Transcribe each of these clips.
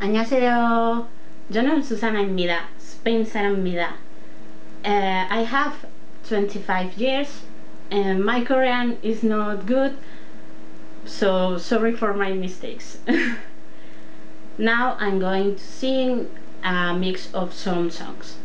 안녕하세요. 저는 수사나입니다. 스페인 사람입니다. Uh, I have 25 years and my Korean is not good, so sorry for my mistakes. now I'm going to sing a mix of some songs.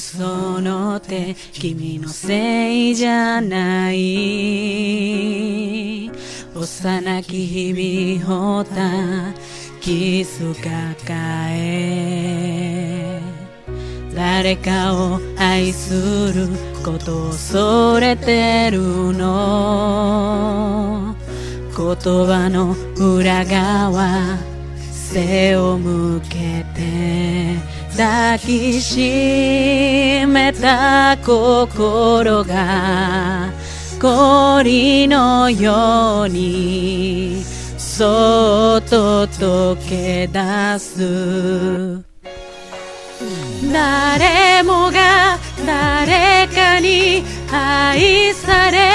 その手君のせいじゃない。幼き日々をたキス抱え。誰かを愛することを恐れてるの。言葉の裏側背を向けて。抱きしめた心が氷のようにそっと溶け出す。誰もが誰かに愛され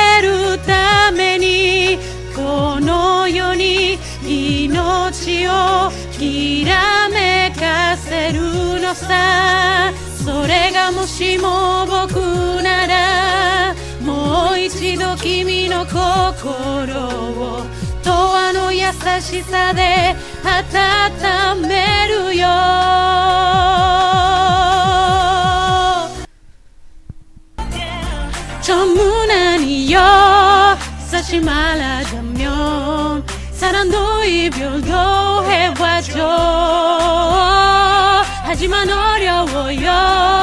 もしも僕ならもう一度君の心を永遠の優しさで温めるよ 전문아니요 사실 말하자면 사랑도 이별도 해봤죠 하지만 어려워요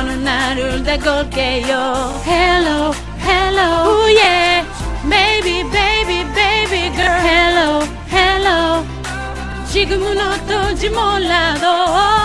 이번은 나를 다 걸게요 Hello hello Ooh, yeah Baby baby baby girl Hello hello 지금은 어떨지 몰라도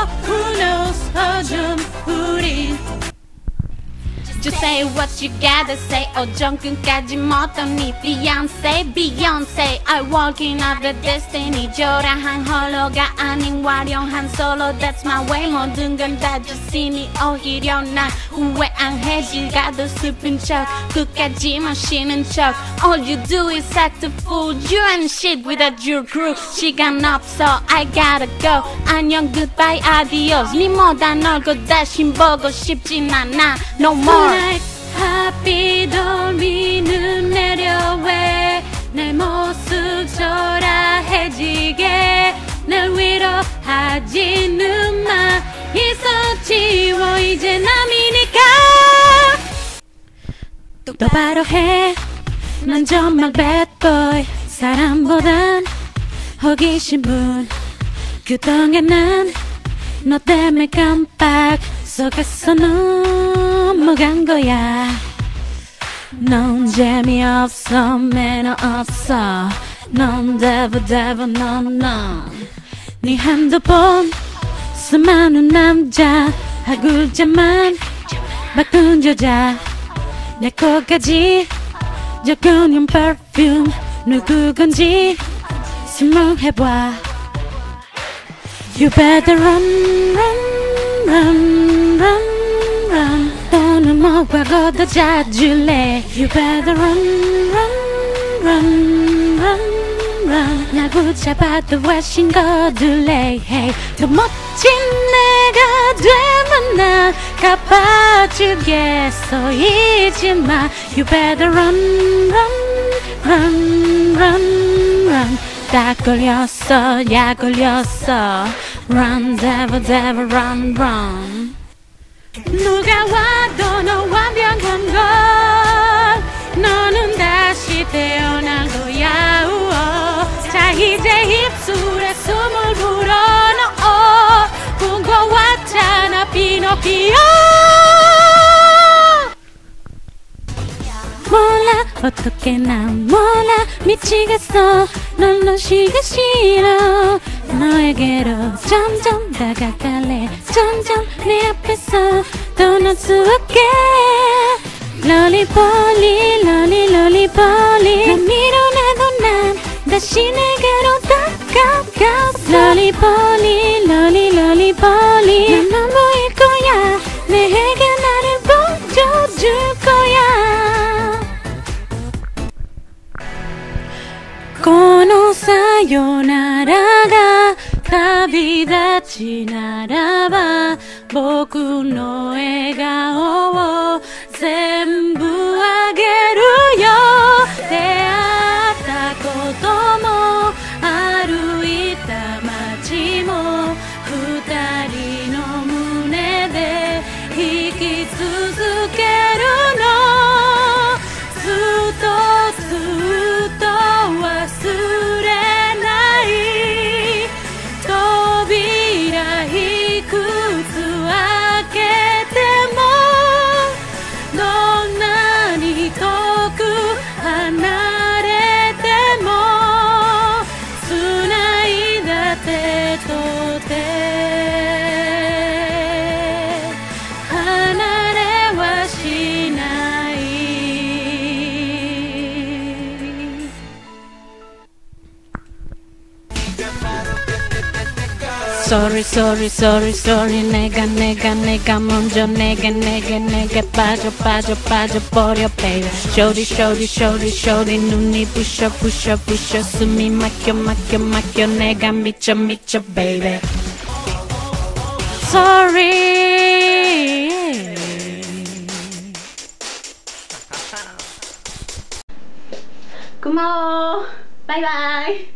Just say what you gotta say 어쩜 끝까지 못던 네 Beyonce Beyonce I walking out the destiny 조라한 홀로가 아닌 화려한 solo That's my way 모든 건 다 주시니 오히려 난 후회 안 해 질 가도 슬픈 척 끝까지 마시는 척 All you do is act a fool You ain't shit without your crew 시간 없어 I gotta go 안녕 goodbye adios 네 못한 얼굴 다시 보고 싶진 않아 No more Tonight 하빛 돌미는 내려 왜 내 모습 초라해지게. 날 위로하지는 마. 있었지워 이제 남이니까. 똑바로 해난 정말 bad 사람보단 호기심 분. 그동안 난너 때문에 깜빡 속았어 넘어간 거야. 넌 재미없어 매너 없어. 넌 데브데브 넌넌네 핸드폰 수많은 남자 하글자만 바꾼 여자. 내 코까지 적은형 perfume 누구 건지 설명해봐. You better run, run, run, run. 뭐가 걷어 잡줄래? You better run, run, run, run, run. 날 붙잡아도 훨씬 거둘래. Hey, 더 멋진 내가 되면 난 갚아주겠어. 잊지 마. You better run, run, run, run, run. 딱 걸렸어, 약 걸렸어. Run, devil, devil, run, run. 피노키오. 몰라 어떻게 난 몰라. 미치겠어. 널 놓기가 싫어. 너에게로 점점 다가갈래. 점점 내 앞에서 떠날 수 없게. 롤리폴리 롤리 롤리폴리. 난 밀어내도 난 다시 내게로 다가가 롤리폴리 夜ならが旅立ちならば僕の笑顔を全部 Sorry sorry sorry sorry. 내가 내가 내가 먼저 내게 내게 내게 빠져 빠져 빠져 버려 baby. 쇼리 쇼리 쇼리 쇼리 눈이 부셔 부셔 부셔. 숨이 막혀 막혀 막혀. 내가 미쳐 미쳐 baby. Sorry. 고마워. 바이바이.